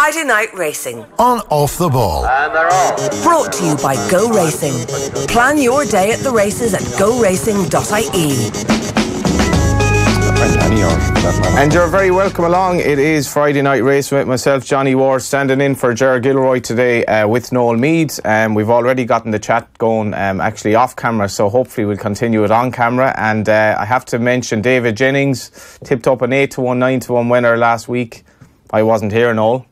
Friday Night Racing. On Off the Ball. And they're off. Brought to you by Go Racing. Plan your day at the races at goracing.ie. And you're very welcome along. It is Friday night race with myself, Johnny Ward, standing in for Ger Gilroy today uh, with Noel Meade. Um, we've already gotten the chat going um, actually off camera, so hopefully we'll continue it on camera. And uh, I have to mention David Jennings tipped up an 8 to 1, 9 to 1 winner last week. I wasn't here, Noel,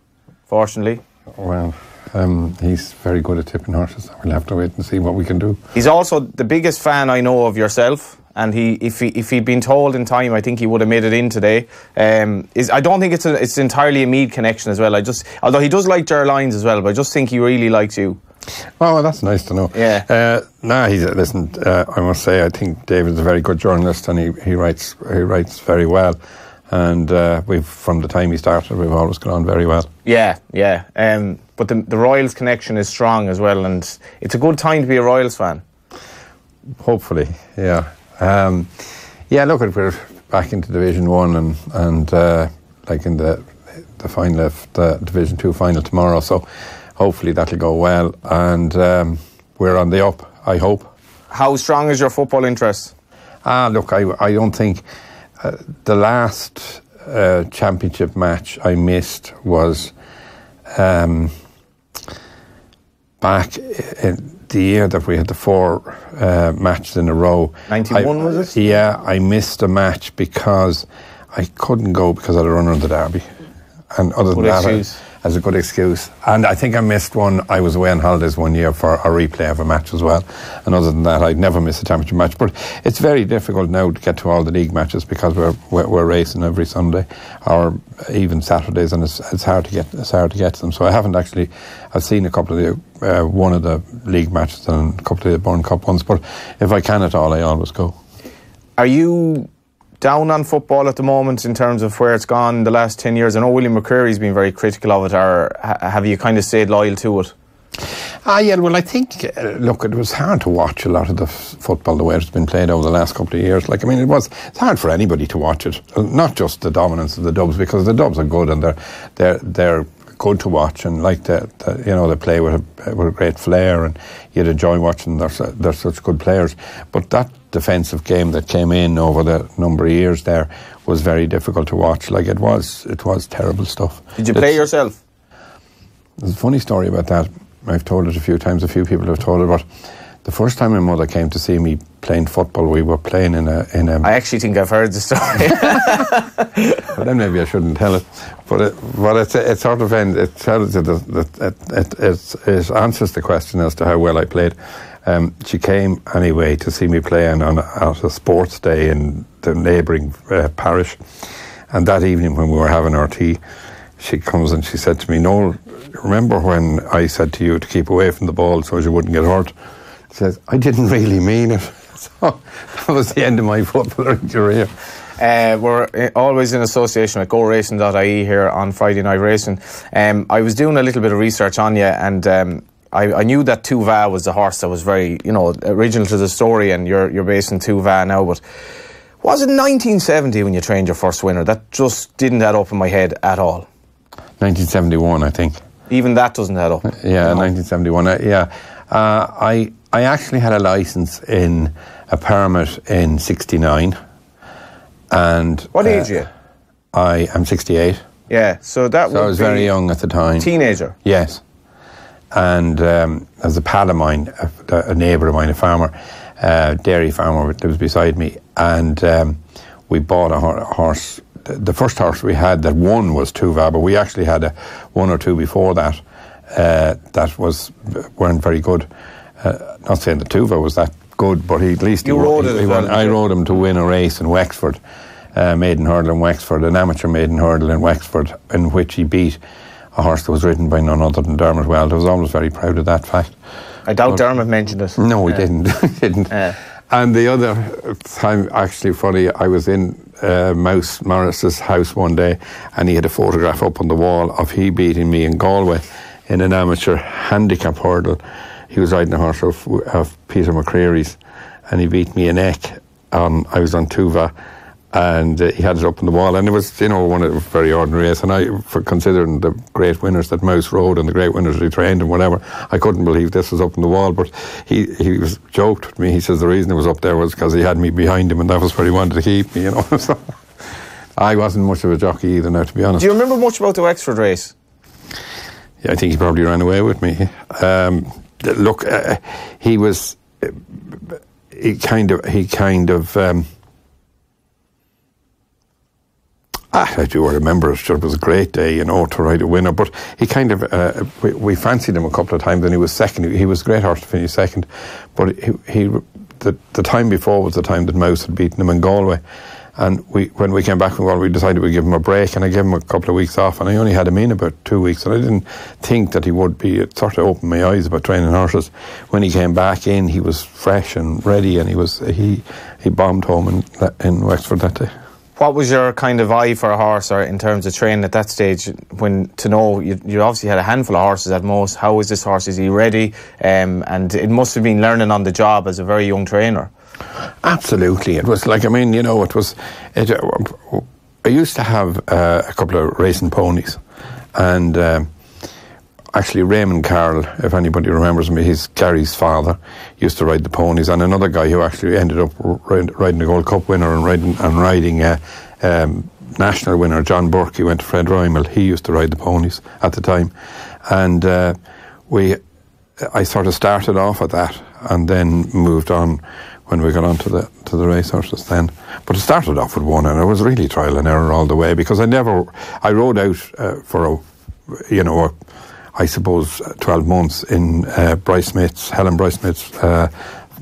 fortunately. Well, um, he's very good at tipping horses. We'll have to wait and see what we can do. He's also the biggest fan I know of yourself. And he, if he, if he'd been told in time, I think he would have made it in today. Um, is I don't think it's a, it's entirely a Meade connection as well. I just, although he does like Ger Lyons as well, but I just think he really likes you. Oh, well, that's nice to know. Yeah. Uh, nah, he's listen. Uh, I must say, I think David's a very good journalist, and he, he writes he writes very well. And uh, we've from the time he started, we've always gone on very well. Yeah, yeah. Um, but the, the Royals connection is strong as well, and it's a good time to be a Royals fan. Hopefully, yeah. Um, yeah, look, we're back into Division One and and uh, like in the the final of the Division Two final tomorrow. So hopefully that'll go well, and um, we're on the up. I hope. How strong is your football interest? Ah, look, I I don't think uh, the last uh, championship match I missed was um, back in the year that we had the four uh, matches in a row. 91 I, was it? Yeah, I missed a match because I couldn't go because I had a runner in the derby. And other than Good that. As a good excuse. And I think I missed one. I was away on holidays one year for a replay of a match as well. And other than that, I'd never miss a championship match. But it's very difficult now to get to all the league matches because we're we're, we're racing every Sunday or even Saturdays, and it's, it's hard to get it's hard to get to them. So I haven't actually. I've seen a couple of the uh, one of the league matches and a couple of the Burn Cup ones. But if I can at all, I always go. Are you down on football at the moment in terms of where it's gone the last 10 years? I know William McCreary's been very critical of it, or have you kind of stayed loyal to it? Ah, yeah, well, I think, uh, look, it was hard to watch a lot of the f- football the way it's been played over the last couple of years. Like, I mean, it was, it's hard for anybody to watch it. Uh, Not just the dominance of the Dubs, because the Dubs are good and they're, they're, they're good to watch and like the, the you know, they play with a, with a great flair and you'd enjoy watching. They're, they're such good players. But that defensive game that came in over the number of years there was very difficult to watch. Like, it was, it was terrible stuff. Did you play yourself? there's a funny story about that. I've told it a few times. A few people have told it, but the first time my mother came to see me playing football, we were playing in a in a. I actually think I've heard the story. Well, then maybe I shouldn't tell it, but it, but it, it sort of ends. It tells that it, it, it, it answers the question as to how well I played. Um, she came anyway to see me playing on a, at a sports day in the neighbouring uh, parish, and that evening when we were having our tea, she comes and she said to me, "Noel, remember when I said to you to keep away from the ball so you wouldn't get hurt?" She says, "I didn't really mean it." So that was the end of my footballing career. Uh, we're uh, always in association with GoRacing.ie here on Friday Night Racing. Um, I was doing a little bit of research on you, and um, I, I knew that Tu Va was the horse that was very, you know, original to the story, and you're you're based in Tu Va now. But was it 1970 when you trained your first winner? That just didn't add up in my head at all. 1971, I think. Even that doesn't add up. Yeah, No. 1971. Uh, yeah, uh, I I actually had a license in a permit in '69, and What uh, age are you? I am 68. Yeah, so that So I was very young at the time. Teenager. Yes, and um, as a pal of mine, a, a neighbour of mine, a farmer, uh, dairy farmer that was beside me, and um, we bought a, hor- a horse. The, the first horse we had that won was Tu Va, but we actually had a one or two before that uh, that was weren't very good. Uh, not saying that Tu Va was that good, but he at least You he, rode it he won- I rode him to win a race in Wexford, uh, maiden hurdle in Wexford, an amateur maiden hurdle in Wexford, in which he beat a horse that was ridden by none other than Dermot Weld. I was always very proud of that fact. I doubt Dermot mentioned it. No, he Yeah. didn't. he didn't. Yeah. And the other time, actually funny, I was in uh, Mouse Morris's house one day, and he had a photograph up on the wall of he beating me in Galway in an amateur handicap hurdle. He was riding a horse of, of Peter McCreary's, and he beat me a neck. On I was on Tu Va, and uh, he had it up on the wall, and it was, you know, one of a very ordinary race. And I, for considering the great winners that Mouse rode and the great winners he trained and whatever, I couldn't believe this was up on the wall. But he he was joked with me. He says the reason it was up there was because he had me behind him, and that was where he wanted to keep me. You know, so I wasn't much of a jockey either. Now, to be honest. Do you remember much about the Wexford race? Yeah, I think he probably ran away with me. Um, look, uh, he was. Uh, he kind of. He kind of. Um, Ah, I do remember it. It was a great day, you know, to ride a winner. But he kind of, uh, we, we, fancied him a couple of times, and he was second. He, he was a great horse to finish second. But he, he the, the time before was the time that Mouse had beaten him in Galway. And we, when we came back from Galway, we decided we'd give him a break, and I gave him a couple of weeks off. And I only had him in about two weeks, and I didn't think that he would be. It sort of opened my eyes about training horses. When he came back in, he was fresh and ready, and he was he he bombed home in in Wexford that day what was your kind of eye for a horse or in terms of training at that stage when to know you, you obviously had a handful of horses at most. How was this horse? Is he ready? Um, and it must have been learning on the job as a very young trainer. Absolutely. It was like i mean you know it was it, i used to have uh, a couple of racing ponies. And uh, actually Raymond Carroll, if anybody remembers me, he's Gary's father, used to ride the ponies, and another guy who actually ended up riding a Gold Cup winner and riding and riding a um, national winner, John Burke. He went to Fred Rimell. He used to ride the ponies at the time, and uh, we, I sort of started off at that, and then moved on when we got onto the to the racehorses then. But it started off with one, and it was really trial and error all the way because I never I rode out uh, for a you know a I suppose, uh, 12 months in uh, Bryce Smith's, Helen Bryce Smith's uh,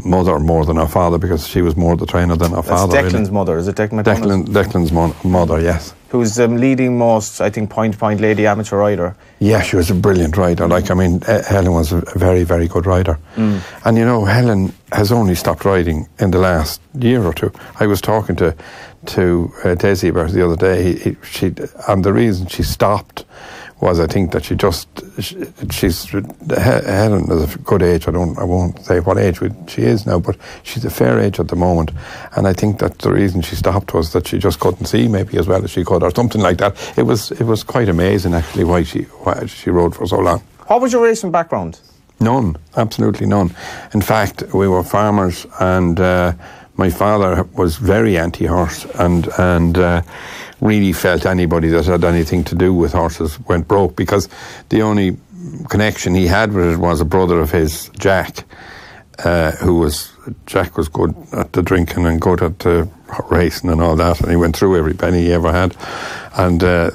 mother more than her father because she was more the trainer than her That's father. Declan's really. mother, is it Declan Declan, Declan's mo- mother, yes. Who's the um, leading most, I think, point to point lady amateur rider. Yeah, she was a brilliant rider. Like, I mean, Helen was a very, very good rider. Mm. And, you know, Helen has only stopped riding in the last year or two. I was talking to to uh, Daisy about it the other day. He, he, she, and the reason she stopped was I think that she just she, she's Helen is a good age. I don't I won't say what age she is now, but she's a fair age at the moment, and I think that the reason she stopped was that she just couldn't see maybe as well as she could or something like that. It was it was quite amazing actually why she why she rode for so long. What was your racing background? None, absolutely none. In fact, we were farmers, and uh, my father was very anti-horse, and and. Uh, really felt anybody that had anything to do with horses went broke because the only connection he had with it was a brother of his, Jack, uh, who was Jack was good at the drinking and good at the racing and all that, and he went through every penny he ever had, and. Uh,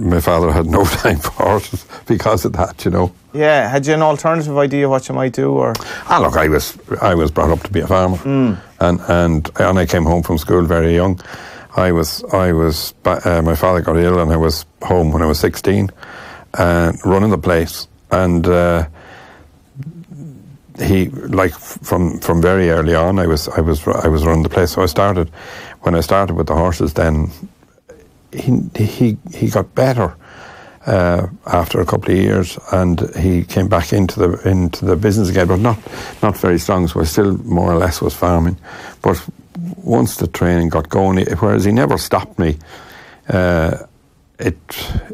my father had no time for horses because of that, you know. Yeah, had you an alternative idea what you might do, or? Ah, look, I was I was brought up to be a farmer, mm. and and and I came home from school very young, I was, I was, uh, my father got ill and I was home when I was 16 and running the place. And uh, he, like, from, from very early on, I was, I was, I was running the place. So I started, when I started with the horses, then he, he, he got better. Uh, after a couple of years, and he came back into the into the business again, but not not very strong. So I still more or less was farming, but once the training got going, whereas he never stopped me, uh, it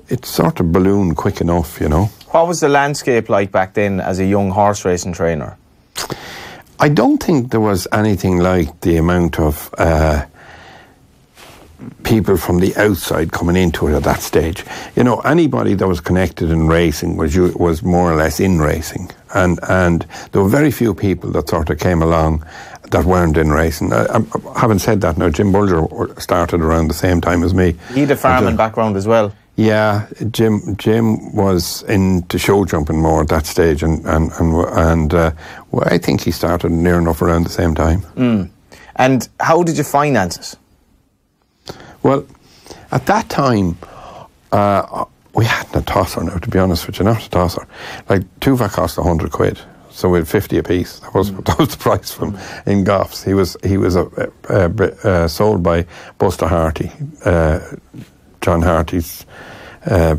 it sort of ballooned quick enough, you know. What was the landscape like back then as a young horse racing trainer? I don't think there was anything like the amount of uh, people from the outside coming into it at that stage. You know, anybody that was connected in racing was was more or less in racing, and and there were very few people that sort of came along that weren't in racing. I, I, having said that, now Jim Bolger started around the same time as me. He had a farming background as well. Yeah, Jim. Jim was into show jumping more at that stage, and and and, and uh, well, I think he started near enough around the same time. Mm. And how did you finance it? Well, at that time, uh, we hadn't a tosser now. To be honest with you, not a tosser. Like Tu Va cost a hundred quid. So we had fifty apiece. That was that was the price from in Goffs. He was he was a, a, a, a sold by Buster Harty, uh, John Harty's uh,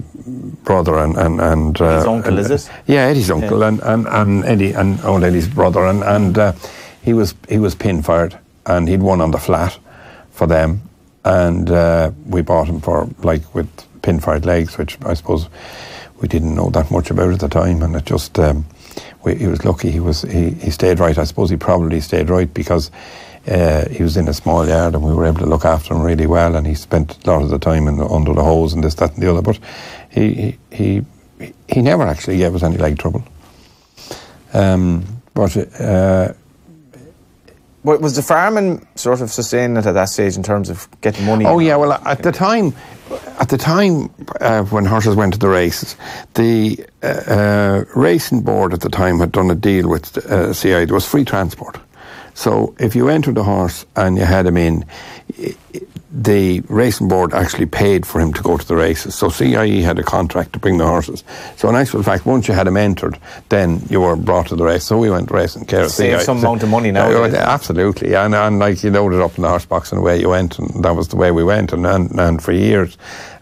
brother and and and uh, his uncle and, is it? Yeah, Eddie's uncle yeah. and, and and Eddie and old Eddie's brother and and uh, he was he was pin fired and he'd won on the flat for them and uh, we bought him for like with pin fired legs, which I suppose we didn't know that much about at the time, and it just um, he was lucky. He was he, he stayed right. I suppose he probably stayed right because. Uh, he was in a small yard and we were able to look after him really well and he spent a lot of the time in the, under the hose and this, that and the other. But he, he, he, he never actually gave us any leg trouble. Um, but uh, Wa- Was the farming sort of sustaining it at that stage in terms of getting money? Oh yeah, well at the time, at the time uh, when horses went to the races, the uh, uh, racing board at the time had done a deal with uh, CIE. It was free transport, so if you entered a horse and you had him in, the racing board actually paid for him to go to the races. So CIE had a contract to bring the horses. So in actual fact, once you had him entered, then you were brought to the race. So we went racing care of Save CIE. some amount of money now. Yeah, Absolutely, and, and like you loaded up in the horse box and away you went, and that was the way we went. And and, and for years,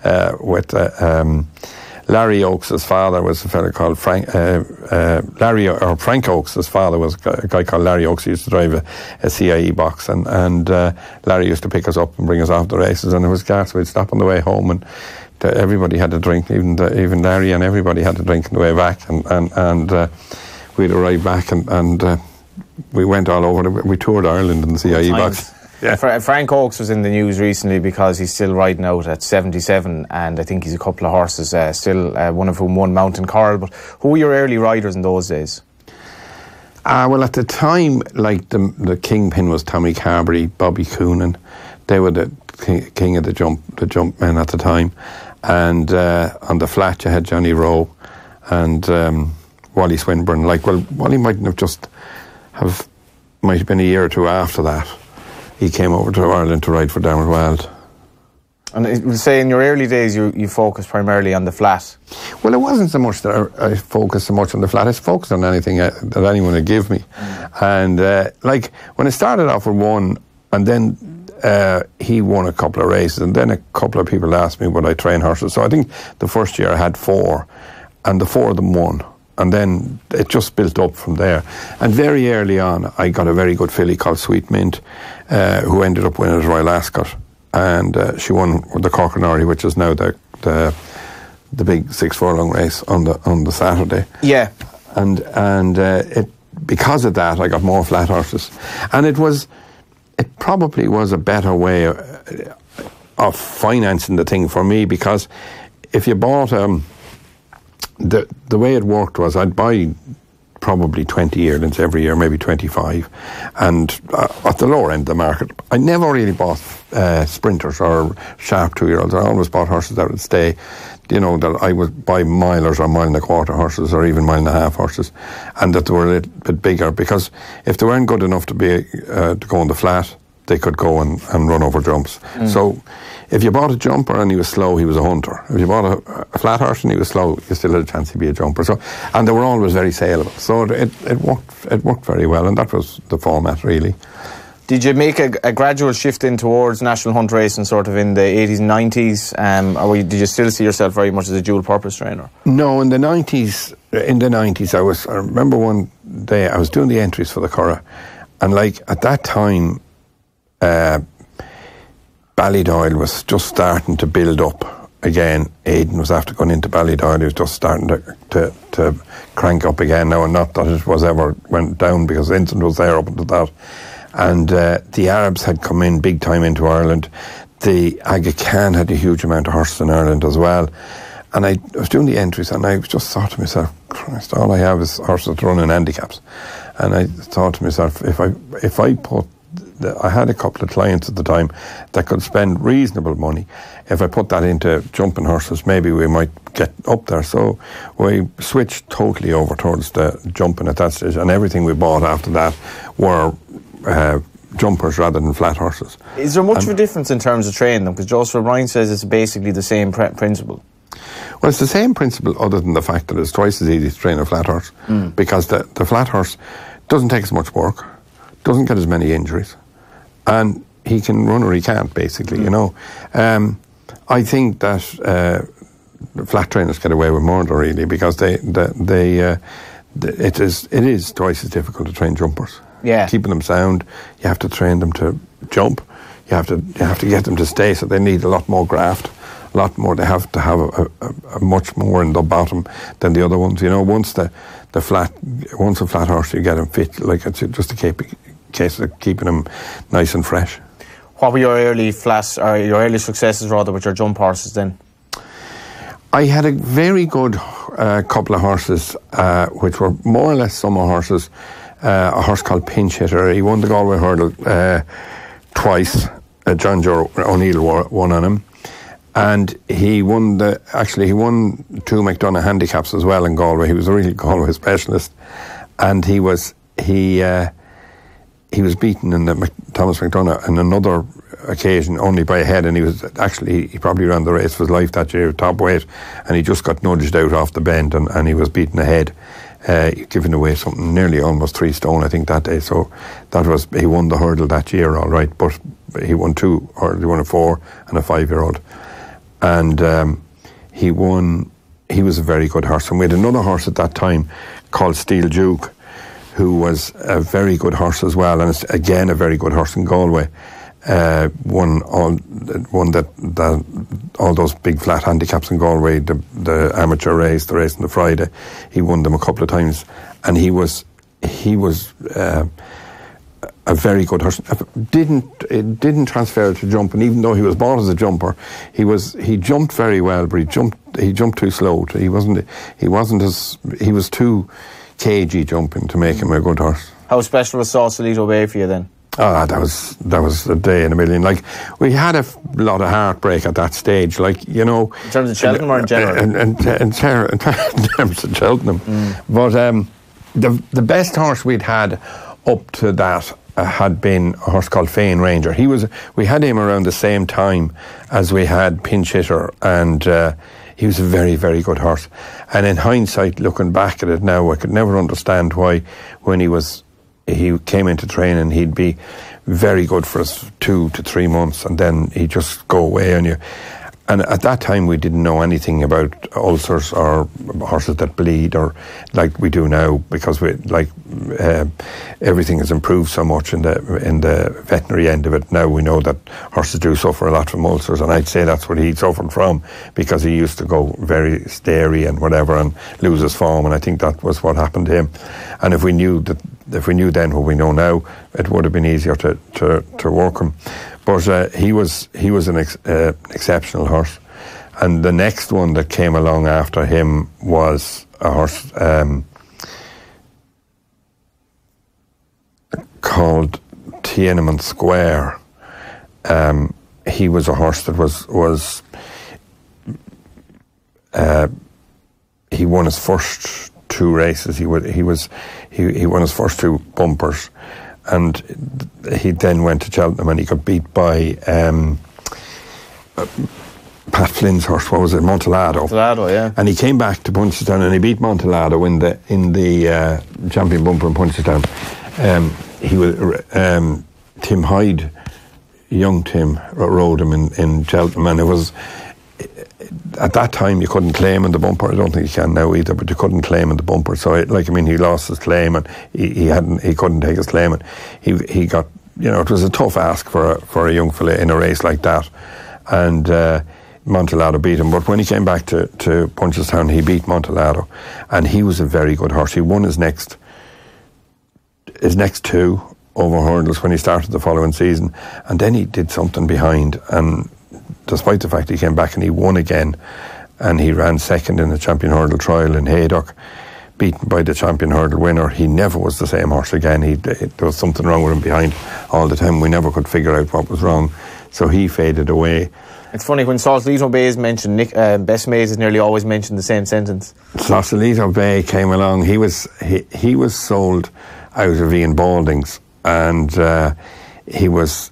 uh, with uh, um, Larry Oakes' father was a fellow called Frank uh, uh, Larry or Frank Oakes' His father was a guy- called Larry Oakes. He used to drive a, a CIE box, and and uh, Larry used to pick us up and bring us off the races, and it was gas. We'd stop on the way home and. Everybody had a drink, even the, even Larry and everybody had a drink on the way back, and and, and uh, we'd arrive back and and uh, we went all over. the- We toured Ireland in the CIE box. Fra- Frank Oakes was in the news recently because he's still riding out at 77, and I think he's a couple of horses uh, still, uh, one of whom won Mountain Coral. But who were your early riders in those days? Ah, well, at the time, like the the kingpin was Tommy Carberry, Bobby Coonan. They were the king, king of the jump the jump men at the time, and uh, on the flat you had Johnny Roe and um, Wally Swinburn. Like, well, Wally mightn't have just have might have been a year or two after that. He came over to Ireland to ride for Dermot Weld. And it would say in your early days you, you focused primarily on the flat. Well, it wasn't so much that I, I focused so much on the flat. I focused on anything uh, that anyone would give me. And uh, like when I started off with one, and then uh, he won a couple of races, and then a couple of people asked me would I train horses. So I think the first year I had four, and the four of them won. And then it just built up from there. And very early on, I got a very good filly called Sweet Mint, uh, who ended up winning at Royal Ascot. And uh, she won the Cork and Orrery, which is now the, the the big six furlong race on the on the Saturday, Yeah. and and uh, it because of that I got more flat horses, and it was it probably was a better way of, of financing the thing for me because if you bought um the the way it worked was I'd buy probably 20 yearlings every year, maybe 25, and uh, at the lower end of the market. I never really bought uh, sprinters or sharp two-year-olds. I always bought horses that would stay, you know, that I would buy milers or mile and a quarter horses or even mile and a half horses, and that they were a little bit bigger because if they weren't good enough to be uh, to go on the flat, they could go and, and run over jumps. So if you bought a jumper and he was slow, he was a hunter. If you bought a, a flat horse and he was slow, you still had a chance he'd be a jumper. So, and they were always very saleable. So it, it, it worked it worked very well, and that was the format really. Did you make a, a gradual shift in towards national hunt racing sort of in the 80s and 90s? Um, or you- did you still see yourself very much as a dual purpose trainer? No, in the nineties, in the nineties, I was. I remember one day I was doing the entries for the Curragh, and like at that time, uh, Ballydoyle was just starting to build up again. Aidan was after going into Ballydoyle; he was just starting to, to to crank up again now, and not that it was ever went down because Vincent was there up until that, and uh, the Arabs had come in big time into Ireland. The Aga Khan had a huge amount of horses in Ireland as well. And I was doing the entries, and I just thought to myself, Christ, all I have is horses that run in handicaps. And I thought to myself, if I if I put, I had a couple of clients at the time that could spend reasonable money. If I put that into jumping horses, maybe we might get up there. So we switched totally over towards the jumping at that stage, and everything we bought after that were. Uh, jumpers rather than flat horses. Is there much of a difference in terms of training them? Because Joseph O'Brien says it's basically the same pr- principle. Well, it's the same principle, other than the fact that it's twice as easy to train a flat horse because the, the flat horse doesn't take as much work, doesn't get as many injuries, and he can run or he can't, basically, you know. Um, I think that uh, flat trainers get away with murder, really, because they, they, they uh, it, is, it is twice as difficult to train jumpers. Yeah. Keeping them sound, you have to train them to jump. You have to you have to get them to stay. So they need a lot more graft, a lot more. They have to have a, a, a much more in the bottom than the other ones. You know, once the the flat once a flat horse, you get them fit. Like it's just a case of keeping them nice and fresh. What were your early flat or your early successes rather with your jump horses then? I had a very good uh, couple of horses, uh, which were more or less summer horses. Uh, a horse called Pinch Hitter. He won the Galway Hurdle uh, twice. Uh, Jonjo O'Neill won on him, and he won the. Actually, he won two McDonagh handicaps as well in Galway. He was a really Galway specialist, and he was he uh, he was beaten in the Thomas McDonough on another occasion only by a head, and he was actually he probably ran the race of his life that year, top weight, and he just got nudged out off the bend, and, and he was beaten ahead, uh, giving away something nearly almost three stone, I think that day. So that was he won the hurdle that year, all right, but he won two, or he won a four and a five year old, and um, he won. He was a very good horse, and we had another horse at that time called Steel Duke who was a very good horse as well, and again a very good horse in Galway uh, won all that, that all those big flat handicaps in Galway, the the amateur race, the race on the Friday. He won them a couple of times, and he was he was. Uh, a very good horse. Didn't it didn't transfer to jump, and even though he was bought as a jumper. He was he jumped very well, but he jumped he jumped too slow. He wasn't he wasn't as he was too cagey jumping to make him a good horse. How special was Sausalito Bay for you then? Oh, that was that was a day in a million. Like we had a f- lot of heartbreak at that stage. Like you know, in terms of Cheltenham or in general, in, in, in, in terms of Cheltenham. Mm. But um, the the best horse we'd had up to that uh, had been a horse called Fane Ranger. He was we had him around the same time as we had Pinch Hitter, and uh, he was a very very good horse. And in hindsight, looking back at it now, I could never understand why when he was he came into training, he'd be very good for us two to three months, and then he'd just go away on you. And at that time, we didn't know anything about ulcers or horses that bleed, or like we do now, because we like uh, everything has improved so much in the in the veterinary end of it. Now we know that horses do suffer a lot from ulcers, and I'd say that's what he suffered from because he used to go very stary and whatever and lose his form, and I think that was what happened to him. And if we knew that, if we knew then what we know now, it would have been easier to to, to work him. But uh, he was he was an ex, uh, exceptional horse, and the next one that came along after him was a horse um, called Tiananmen Square. Um, he was a horse that was was uh, he won his first two races. He was he was he, he won his first two bumpers and he then went to Cheltenham and he got beat by um, uh, Pat Flynn's horse. What was it, Montelado? Montelado, yeah. And he came back to Punchestown and he beat Montelado in the in the uh, champion bumper in Punchestown. Um, he was um, Tim Hyde, young Tim, rode him in in Cheltenham, and it was at that time you couldn't claim in the bumper. I don't think you can now either, but you couldn't claim in the bumper. So, it, like I mean, he lost his claim and he, he hadn't, he couldn't take his claim, and he he got, you know, it was a tough ask for a, for a young fella in a race like that, and. Uh, Montelado beat him, but when he came back to, to Punchestown, he beat Montelado, and he was a very good horse. He won his next his next two over hurdles when he started the following season, and then he did something behind, and despite the fact he came back and he won again, and he ran second in the champion hurdle trial in Haydock, beaten by the champion hurdle winner. He never was the same horse again. He, there was something wrong with him behind all the time. We never could figure out what was wrong, so he faded away. It's funny when Sausalito Bay is mentioned. Nick uh, Best Mays is nearly always mentioned the same sentence. Sausalito Bay came along. He was he, he was sold out of Ian Balding's, and uh, he was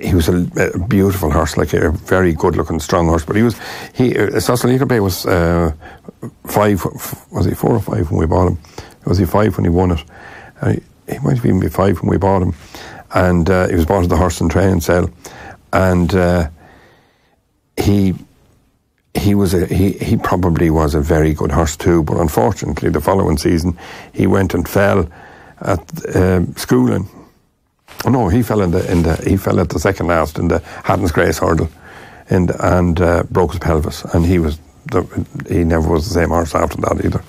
he was a, a, beautiful horse, like a very good-looking, strong horse. But he was he uh, Sausalito Bay was uh, five. Was he four or five when we bought him? Was he five when he won it? Uh, he might have even been five when we bought him, and uh, he was bought at the horse and training sale, and uh, he he was a he, he probably was a very good horse too. But unfortunately, the following season, he went and fell at um, schooling no, he fell in the in the he fell at the second last in the Hatton's Grace hurdle, and and uh, broke his pelvis, and he was the, he never was the same horse after that either.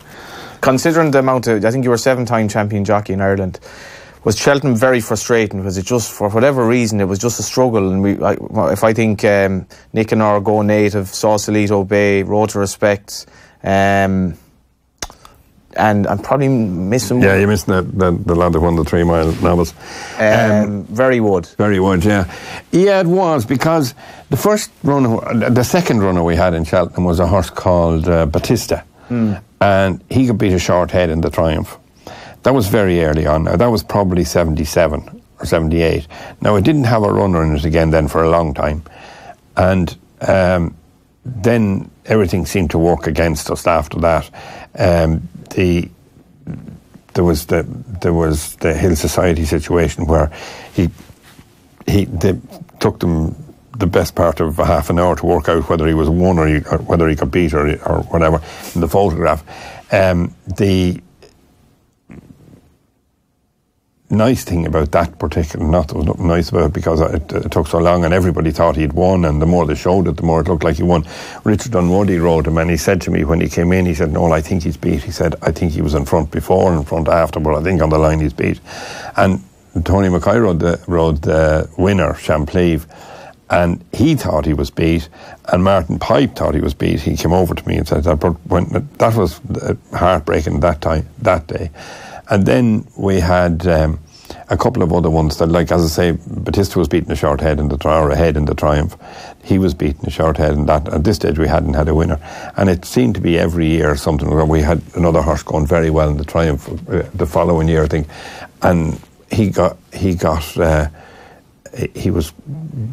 Considering the amount of, I think you were seven-time champion jockey in Ireland. Was Cheltenham very frustrating? Was it just for whatever reason it was just a struggle? And we, I, if I think um, Nick and Go Native, Sausalito Bay, Road to Respect, um, and I'm probably missing. Yeah, you're missing the, the, the lad that won the three mile novice. Um, Very Wood. Very wood, yeah. Yeah, it was because the first runner, the second runner we had in Cheltenham was a horse called uh, Batista. And he could beat a short head in the Triumph. That was very early on. Now, that was probably 77 or 78. Now, it didn't have a runner in it again then for a long time. And um, then everything seemed to work against us after that. Um, the there was the there was the Hill Society situation where he he took them the best part of a half an hour to work out whether he was one or, he, or whether he could beat or or whatever in the photograph. Um, the nice thing about that particular, not there was nothing nice about it because it, it took so long and everybody thought he'd won and the more they showed it, the more it looked like he won. Richard Dunwoody rode him and he said to me when he came in, he said, no, I think he's beat. He said, I think he was in front before and in front after, but I think on the line he's beat. And Tony McCoy rode the, rode the winner, Champleve, and he thought he was beat, and Martin Pipe thought he was beat. He came over to me and said that, but when, that was uh, heartbreaking that time, that day. And then we had um, a couple of other ones that, like as I say, Batista was beating a short head in the tri- or a head in the Triumph. He was beating a short head in that. At this stage, we hadn't had a winner, and it seemed to be every year something. Where we had another horse going very well in the Triumph uh, the following year, I think, and he got he got. Uh, he- he was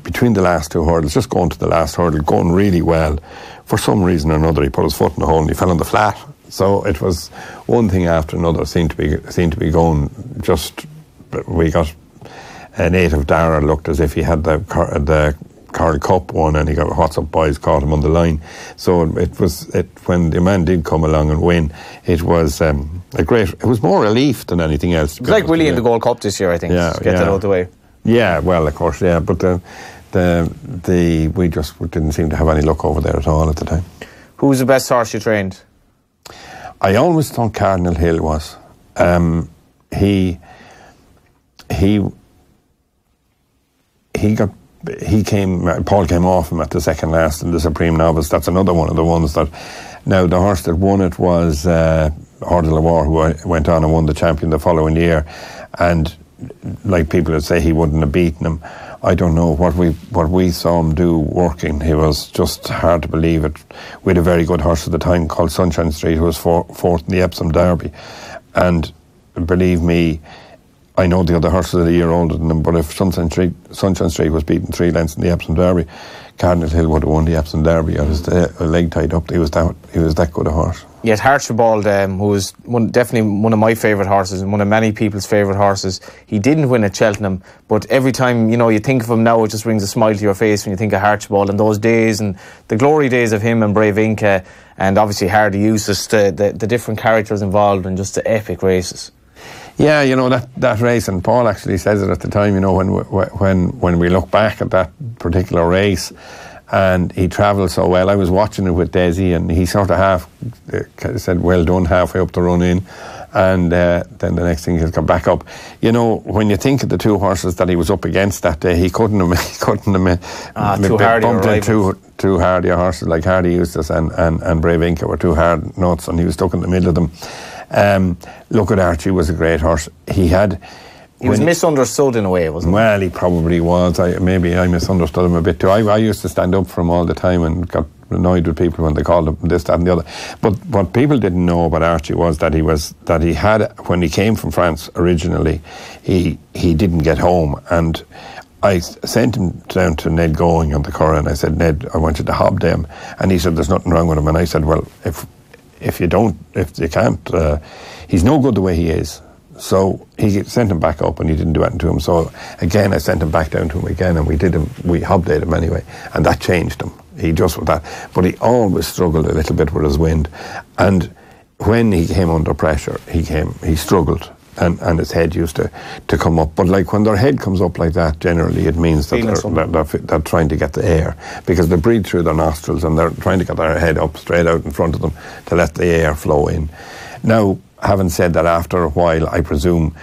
between the last two hurdles, just going to the last hurdle, going really well. For some reason or another, he put his foot in the hole and he fell on the flat. So it was one thing after another seemed to be seemed to be going. Just we got a native Dara looked as if he had the Car- the Coral Cup one, and he got what's up boys caught him on the line. So it was it when the man did come along and win. It was um, a great. It was more relief than anything else. It was like Willie in the Gold Cup this year, I think. Yeah, get that out of the way. Yeah, well, of course, yeah, but the the the we just didn't seem to have any luck over there at all at the time. Who's the best horse you trained? I always thought Cardinal Hill was. Um, he he he got he came Paul came off him at the second last in the Supreme Novice. That's another one of the ones that now the horse that won it was uh, Hors de la War, who went on and won the champion the following year, and like people would say he wouldn't have beaten him. I don't know what we what we saw him do working. He was just hard to believe it. We had a very good horse at the time called Sunshine Street, who was four, fourth in the Epsom Derby, and believe me, I know the other horses are a year older than him, but if Sunshine Street, Sunshine Street was beaten three lengths in the Epsom Derby, Cardinal Hill would have won the Epsom Derby. I was uh, a leg tied up. He was that he was that good a horse. Yes, Harchibald, um, who was one, definitely one of my favourite horses and one of many people's favourite horses, he didn't win at Cheltenham. But every time you know you think of him now, it just brings a smile to your face when you think of Harchibald and those days and the glory days of him and Brave Inca and obviously Hardy Eustace, the, the, the different characters involved and just the epic races. Yeah, you know that, that race, and Paul actually says it at the time. You know when we, when when we look back at that particular race, and he travelled so well. I was watching it with Desi, and he sort of half uh, said, "Well done," halfway up the run in, and uh, then the next thing he'll come back up. You know, when you think of the two horses that he was up against that day, he couldn't have he couldn't have Ah, m- two m- bumped into two two hardier horses like Hardy Eustace and, and, and Brave Inca were two hard nuts, and he was stuck in the middle of them. Um, look at Archie was a great horse. He had. He was misunderstood in a way, wasn't he? well, he probably was. I, maybe I misunderstood him a bit too. I, I used to stand up for him all the time and got annoyed with people when they called him this, that, and the other. But what people didn't know about Archie was that he was that he had when he came from France originally, he he didn't get home and. I sent him down to Ned Going on the car and I said, Ned, I want you to hob them. And he said, There's nothing wrong with him. And I said, Well, if if you don't, if you can't, uh, he's no good the way he is. So he sent him back up and he didn't do anything to him. So again, I sent him back down to him again and we did him, we hobdayed him anyway. And that changed him. He just with that. But he always struggled a little bit with his wind. And when he came under pressure, he came, he struggled. And, and its head used to, to come up. But like when their head comes up like that, generally it means that they're, they're, they're, they're trying to get the air because they breathe through their nostrils and they're trying to get their head up straight out in front of them to let the air flow in. Now, having said that, after a while, I presume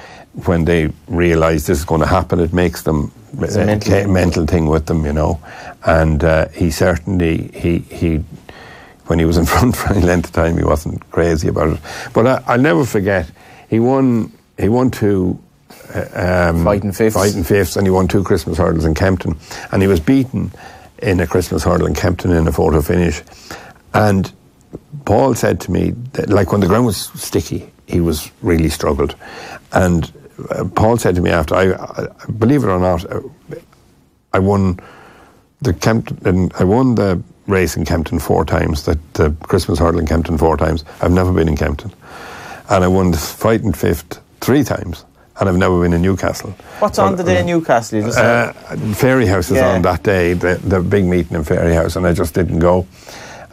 when they realise this is going to happen, it makes them a uh, mental thing. mental thing with them, you know. And uh, he certainly he he when he was in front for any length of time, he wasn't crazy about it. But I, I'll never forget. He won. He won two. uh, Um, Fighting fifths. Fighting fifths, and he won two Christmas hurdles in Kempton, and he was beaten in a Christmas hurdle in Kempton in a photo finish, and Paul said to me that, like when the ground was sticky, he was really struggled, and uh, Paul said to me after, I, I believe it or not, uh, I won the Kempton. I won the race in Kempton four times. The, the Christmas hurdle in Kempton four times. I've never been in Kempton, and I won the Fighting Fifth three times, and I've never been in Newcastle. What's on the day in Newcastle? You just Uh, Fairyhouse is Yeah. on that day, the, the big meeting in Fairyhouse, and I just didn't go.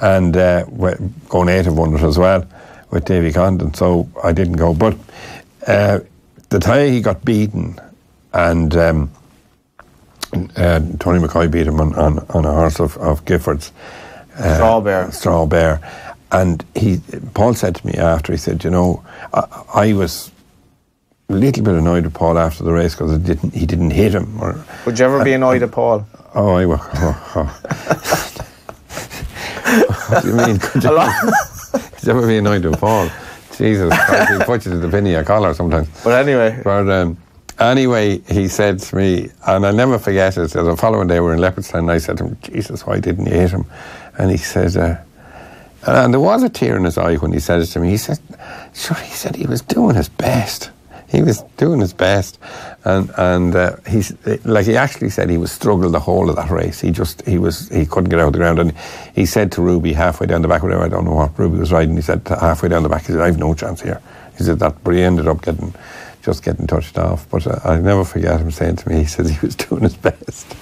And uh, Go Native won it as well with Davy Condon, so I didn't go. But uh, the day he got beaten, and um, uh, Tony McCoy beat him on, on, on a horse of, of Gifford's. Uh, Straw Bear. Straw Bear. And he, Paul said to me after, he said, you know, I, I was a little bit annoyed with Paul after the race because didn't, he didn't hit him. Or, Would you ever be annoyed at Paul? Oh, I will. Oh, oh. what do you mean? Could you, could you ever be annoyed with Paul? Jesus Christ, he put you to the penny a collar sometimes. But anyway, But um, anyway, he said to me, and I'll never forget it, the following day we were in Leopardstown, and I said to him, Jesus, why didn't you hit him? And he said, uh, and there was a tear in his eye when he said it to me. He said, sure, he said he was doing his best. He was doing his best, and and uh, he's like he actually said he was struggling the whole of that race. He just he was he couldn't get out of the ground, and he said to Ruby halfway down the back, whatever I don't know what Ruby was riding. He said halfway down the back, he said, "I've no chance here." He said that, but he ended up getting just getting touched off. But uh, I'll never forget him saying to me, he says he was doing his best.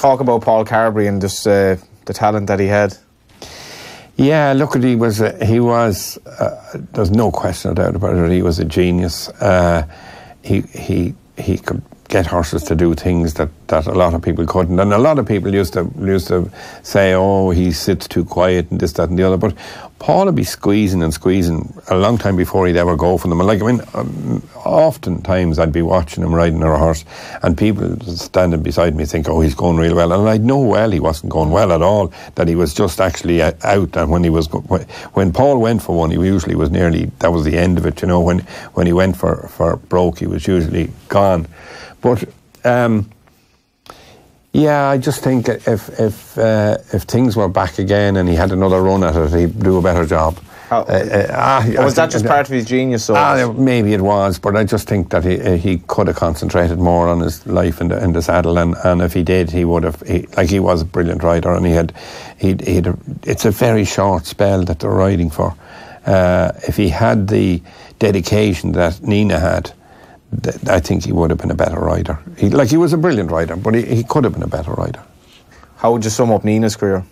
talk about Paul Carberry and just uh, the talent that he had. Yeah, look, he was uh, he was. Uh, there's no question or doubt about it. He was a genius. Uh, he he he could get horses to do things that, that a lot of people couldn't, and a lot of people used to used to say, "Oh, he sits too quiet and this, that, and the other." But Paul would be squeezing and squeezing a long time before he'd ever go for them. Like I mean, um, oftentimes I'd be watching him riding a horse, and people standing beside me think, "Oh, he's going real well," and I'd know well he wasn't going well at all. That he was just actually uh, out, and when he was when Paul went for one, he usually was nearly that was the end of it. You know, when when he went for for broke, he was usually gone. But um, yeah, I just think if if uh, if things were back again and he had another run at it, he'd do a better job. How- Uh, uh, Or was that just part of his genius? Ah, maybe it was, but I just think that he uh, he could have concentrated more on his life in the in the saddle, and, and if he did, he would have. He, like he was a brilliant rider, and he had he he It's a very short spell that they're riding for. Uh, if he had the dedication that Nina had, I think he would have been a better rider. He, like he was a brilliant rider, but he, he could have been a better rider. how would you sum up Nina's career?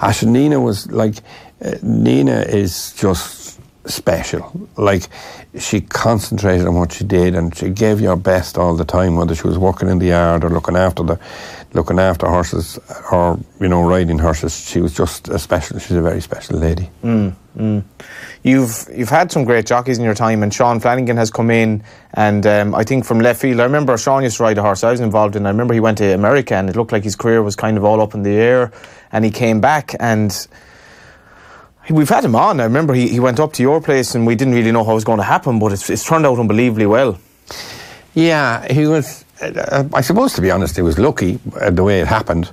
Ash Nina was like uh, Nina is just special. Like she concentrated on what she did, and she gave you her best all the time, whether she was working in the yard or looking after the, looking after horses or you know riding horses. She was just a special. She's a very special lady. You've you've had some great jockeys in your time, and Sean Flanagan has come in, and um, I think from left field. I remember Sean used to ride a horse I was involved in. I remember he went to America, and it looked like his career was kind of all up in the air, and he came back, and we've had him on. I remember he, he went up to your place, and we didn't really know how it was going to happen, but it's, it's turned out unbelievably well. Yeah, he was. I suppose, to be honest, he was lucky uh, the way it happened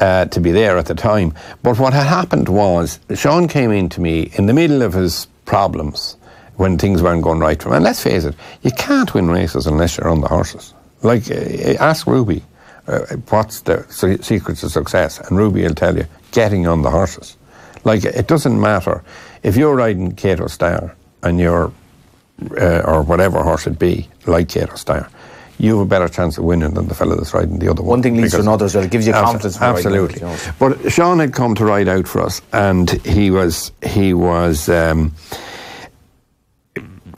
uh, to be there at the time. But what had happened was Sean came in to me in the middle of his problems when things weren't going right for him. And let's face it, you can't win races unless you're on the horses. Like, uh, ask Ruby uh, what's the se- secret to success, and Ruby will tell you getting on the horses. Like, it doesn't matter if you're riding Kauto Star and you're uh, or whatever horse it be, like Kauto Star, you have a better chance of winning than the fellow that's riding the other one. One thing leads to another, so it gives you confidence Absolutely. you know. But Sean had come to ride out for us, and he was he was. Um,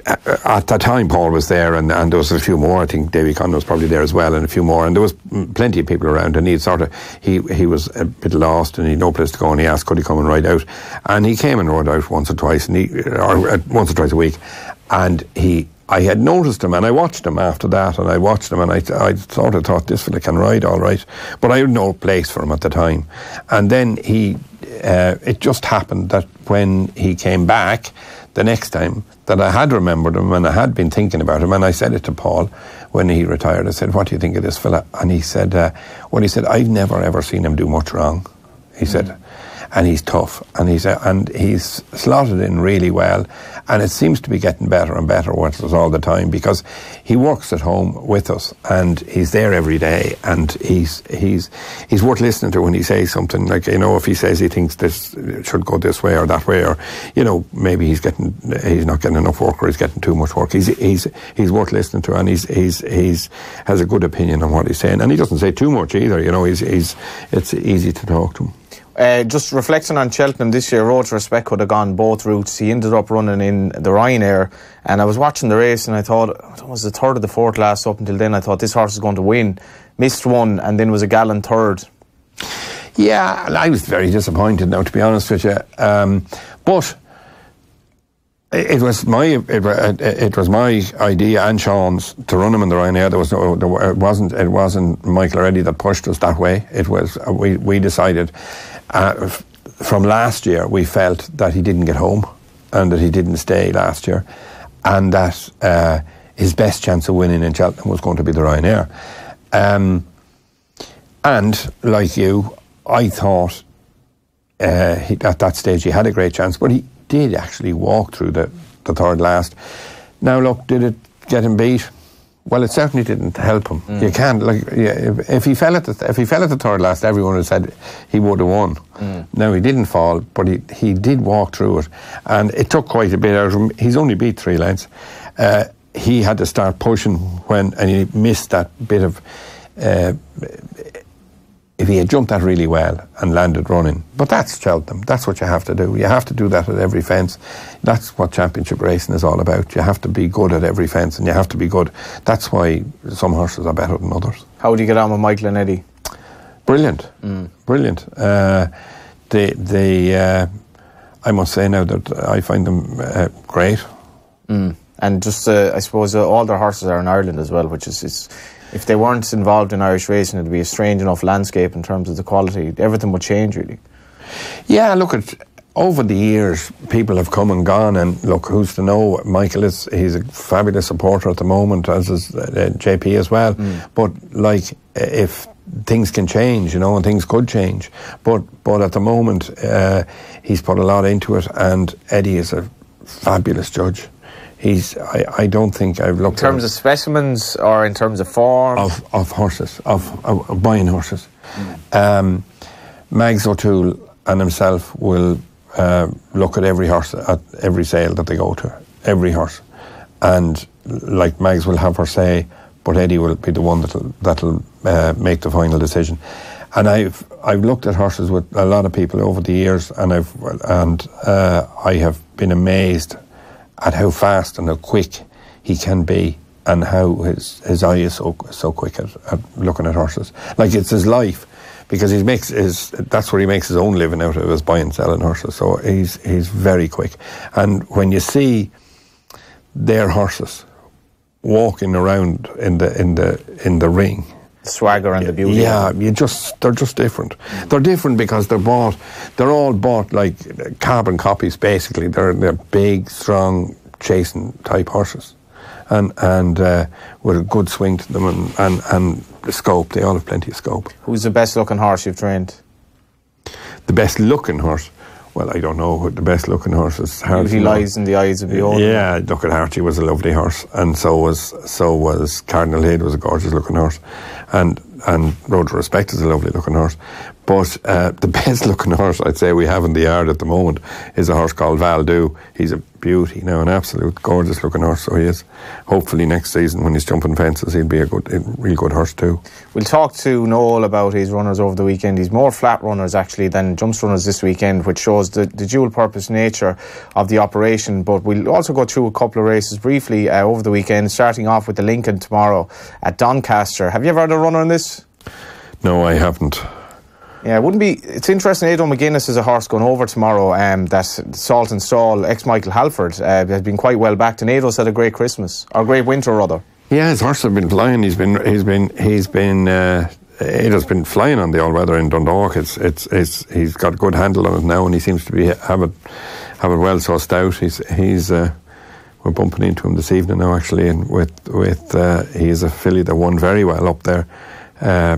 at that time, Paul was there, and, and there was a few more. I think Davy Conn was probably there as well, and a few more. And there was plenty of people around. And he sort of he he was a bit lost, and he had no place to go. And he asked, could he come and ride out? And he came and rode out once or twice, and he or uh, once or twice a week. And he I had noticed him and I watched him after that and I watched him and I, I sort of thought this fella can ride all right. But I had no place for him at the time. And then he, uh, it just happened that when he came back the next time, that I had remembered him and I had been thinking about him. And I said it to Paul when he retired. I said, What do you think of this fella? And he said, uh, Well, he said, I've never ever seen him do much wrong. He mm. said, and he's tough and he's uh, and he's slotted in really well and it seems to be getting better and better with us all the time because he works at home with us and he's there every day and he's he's he's worth listening to when he says something like you know if he says he thinks this should go this way or that way or you know maybe he's getting he's not getting enough work or he's getting too much work. He's he's he's worth listening to and he's he's he's has a good opinion on what he's saying and he doesn't say too much either you know he's he's it's easy to talk to him uh, just reflecting on Cheltenham this year, Road to Respect could have gone both routes. He ended up running in the Ryanair, and I was watching the race, and I thought it was the third or the fourth last up until then. I thought this horse is going to win. Missed one, and then was a gallant third. Yeah, I was very disappointed now, to be honest with you. Um, but it was my it, it, was my idea and Sean's to run him in the Ryanair. There was no, there, it wasn't it wasn't Michael O'Leary that pushed us that way. It was we we decided uh, from last year, we felt that he didn't get home and that he didn't stay last year, and that uh, his best chance of winning in Cheltenham was going to be the Ryanair. Um, and like you, I thought uh, he, at that stage he had a great chance, but he did actually walk through the, the third last. Now, look, did it get him beat? Well, it certainly didn't help him. Mm. You can't like yeah, if, if, he fell at the if he fell at the third last, everyone would have said he would have won. Mm. No, he didn't fall, but he he did walk through it, and it took quite a bit out of him. He's only beat three lengths. Uh, he had to start pushing when, and he missed that bit of. Uh, if he had jumped that really well and landed running. But that's Cheltenham. That's what you have to do. You have to do that at every fence. That's what championship racing is all about. You have to be good at every fence and you have to be good. That's why some horses are better than others. How do you get on with Michael and Eddie? Brilliant. Mm. Brilliant. Uh, they, they, uh, I must say now that I find them uh, great. Mm. And just, uh, I suppose, uh, all their horses are in Ireland as well, which is, is if they weren't involved in Irish racing, it'd be a strange enough landscape in terms of the quality. Everything would change, really. Yeah, look at over the years, people have come and gone, and look, who's to know? Michael is he's a fabulous supporter at the moment, as is uh, JP as well. Mm. But like, if things can change, you know, and things could change. But but at the moment, uh, he's put a lot into it, and Eddie is a fabulous judge he's I, I don't think I've looked in terms of specimens or in terms of form of, of horses of, of, of buying horses. Mm. Um, Mags O'Toole and himself will uh, look at every horse at every sale that they go to, every horse, and like Mags will have her say, but Eddie will be the one that'll that'll uh, make the final decision. And I've I've looked at horses with a lot of people over the years, and I've and uh, I have been amazed at how fast and how quick he can be and how his, his eye is so, so quick at, at looking at horses. Like it's his life because he makes his that's where he makes his own living out of is buying and selling horses. So he's he's very quick. And when you see their horses walking around in the in the in the ring. The swagger and the beauty. Yeah, you just they're just different. They're different because they're bought they're all bought like carbon copies basically. They're they're big, strong, chasing type horses. And and uh, with a good swing to them and, and, and the scope, they all have plenty of scope. Who's the best looking horse you've trained? The best looking horse? Well, I don't know what the best looking horse is. Hard he lies in the eyes of the old. Yeah, look at Archie was a lovely horse, and so was so was Cardinal Head was a gorgeous looking horse, and and Road to Respect is a lovely looking horse, But uh, the best looking horse I'd say we have in the yard at the moment is a horse called Valdu. He's a beauty now, an absolute gorgeous looking horse. So he is. Hopefully next season when he's jumping fences, he'll be a good, a real good horse too. We'll talk to Noel about his runners over the weekend. He's more flat runners actually than jumps runners this weekend, which shows the, the dual purpose nature of the operation. But we'll also go through a couple of races briefly uh, over the weekend, starting off with the Lincoln tomorrow at Doncaster. Have you ever had a runner in this? No, I haven't. Yeah, it wouldn't be. It's interesting. Ado McGuinness is a horse going over tomorrow. Um, that Saltonstall, ex Michael Halford, uh, has been quite well backed. And Ado's had a great Christmas or great winter rather. Yeah, his horse has been flying. He's been he's been he's been. Uh, Ado's been flying on the all weather in Dundalk. It's, it's it's he's got a good handle on it now, and he seems to be have it well sussed out. He's he's uh, we're bumping into him this evening now actually, and with with uh, he's a filly that won very well up there uh,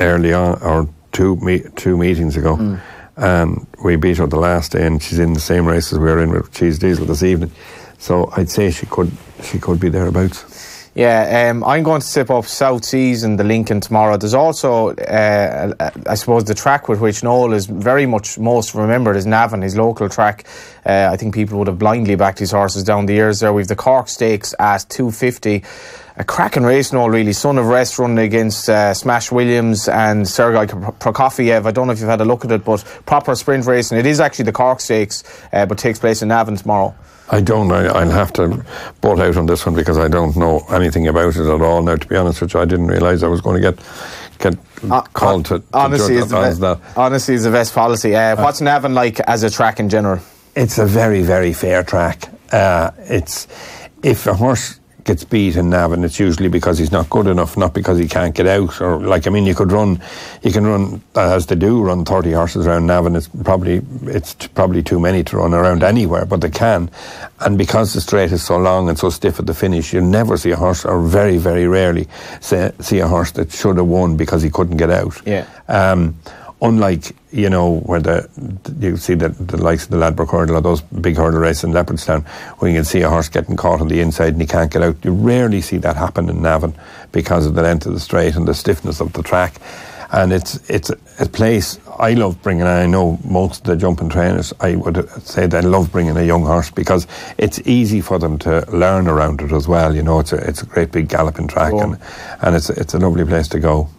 early on or two me- two meetings ago, mm. and we beat her the last day, and she's in the same race as we were in with Cheese Diesel this evening. So I'd say she could she could be thereabouts. Yeah, um, I'm going to tip up South Seas and the Lincoln tomorrow. There's also, uh, I suppose, the track with which Noel is very much most remembered is Navan, his local track. Uh, I think people would have blindly backed his horses down the years there. We've the Cork Stakes at 250 a cracking race and all, really. Son of Rest running against uh, Smash Williams and Sergei Prokofiev. I don't know if you've had a look at it, but proper sprint racing. It is actually the Cork Stakes, uh, but takes place in Navan tomorrow. I don't. I, will have to butt out on this one because I don't know anything about it at all. Now, to be honest with you, I didn't realise I was going to get get uh, called to, to honestly, is the best. Honestly, is the best policy. Uh, uh, what's Navan like as a track in general? It's a very, very fair track. Uh, it's if a horse gets beat in Navan, it's usually because he's not good enough, not because he can't get out. Or like, I mean, you could run, you can run as they do, run thirty horses around Navan. It's probably it's probably too many to run around anywhere, but they can. And because the straight is so long and so stiff at the finish, you never see a horse, or very very rarely see, see a horse that should have won because he couldn't get out. Yeah. Um, unlike you know where the you see the, the likes of the Ladbroke hurdle or those big hurdle races in Leopardstown where you can see a horse getting caught on the inside and he can't get out. You rarely see that happen in Navan because of the length of the straight and the stiffness of the track. And it's it's a place I love bringing. And I know most of the jumping trainers. I would say they love bringing a young horse because it's easy for them to learn around it as well. You know, it's a it's a great big galloping track, and and it's it's a lovely place to go.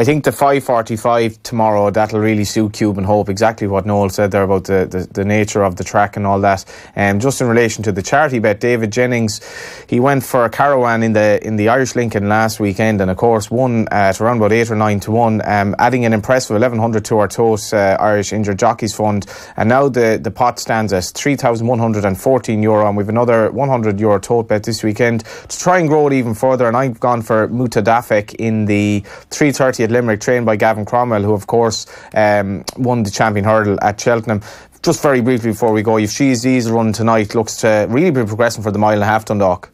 I think the 5.45 tomorrow, that'll really suit Cuban Hope, exactly what Noel said there about the, the, the nature of the track and all that. Um, just in relation to the charity bet, David Jennings, he went for a caravan in the in the Irish Lincoln last weekend and, of course, won at around about 8 or 9 to 1, um, adding an impressive 1100 to our TOS uh, Irish Injured Jockeys Fund. And now the, the pot stands at 3,114 euro, and we've another 100 euro tote bet this weekend to try and grow it even further. And I've gone for Mutadafek in the 330 Limerick, trained by Gavin Cromwell, who of course um, won the champion hurdle at Cheltenham. Just very briefly before we go, if she's run tonight looks to really be progressing for the mile and a half Dundalk.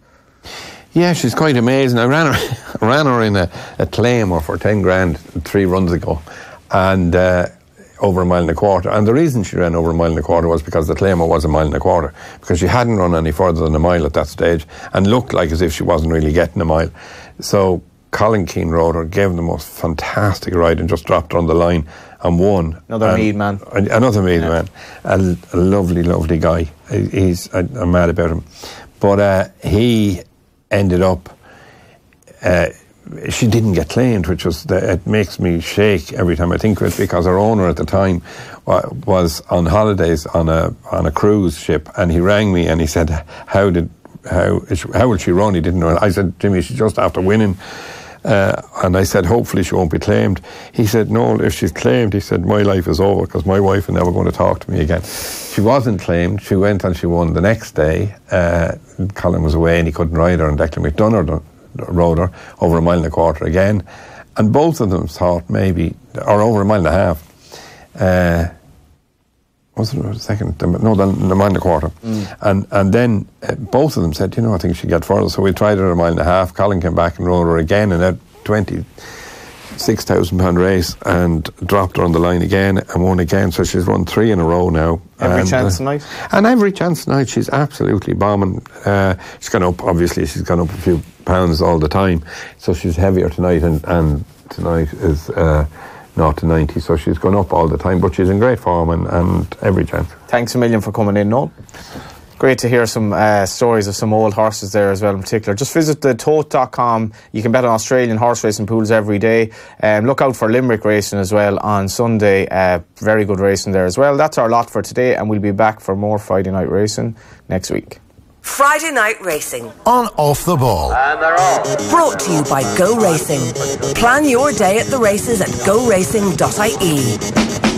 Yeah, she's quite amazing. I ran her, ran her in a, a claimer for 10 grand three runs ago. And uh, over a mile and a quarter. And the reason she ran over a mile and a quarter was because the claimer was a mile and a quarter, because she hadn't run any further than a mile at that stage and looked like as if she wasn't really getting a mile. So Colin Keane rode her, gave him the most fantastic ride and just dropped her on the line and won. Another and, Meath man. Another Meath yeah. man. A, a, lovely, lovely guy. He's, I, am mad about him. But uh, he ended up, uh, she didn't get claimed, which was, the, it makes me shake every time I think of it because her owner at the time was on holidays on a, on a cruise ship and he rang me and he said, how did, how, how will she run? He didn't know. I said, Jimmy, she's just after winning uh, and I said, hopefully she won't be claimed. He said, no, if she's claimed, he said, my life is over because my wife is never going to talk to me again. She wasn't claimed. She went and she won the next day. Uh, Colin was away and he couldn't ride her, and Declan McDonogh rode her over a mile and a quarter again. And both of them thought maybe, or over a mile and a half. Uh, was it a second? No, then the mile and a quarter. Mm. And and then uh, both of them said, you know, I think she'd get further. So we tried her a mile and a half. Colin came back and rode her again in a 26,000 pound race and dropped her on the line again and won again. So she's run three in a row now. Every and, chance uh, tonight? And every chance tonight. She's absolutely bombing. Uh, she's gone up, obviously, she's gone up a few pounds all the time. So she's heavier tonight and, and tonight is. Uh, 0 to 90. So she's gone up all the time, but she's in great form and, and every chance. Thanks a million for coming in, Noel. Great to hear some uh, stories of some old horses there as well, in particular. Just visit the tote.com. You can bet on Australian horse racing pools every day. Um, look out for Limerick racing as well on Sunday. Uh, very good racing there as well. That's our lot for today, and we'll be back for more Friday night racing next week. Friday Night Racing. On Off the Ball. And they're off. Brought to you by Go Racing. Plan your day at the races at goracing.ie.